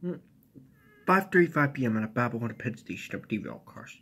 Hmm. 5.35 p.m. on a Babylon Penn Station of DVL cars.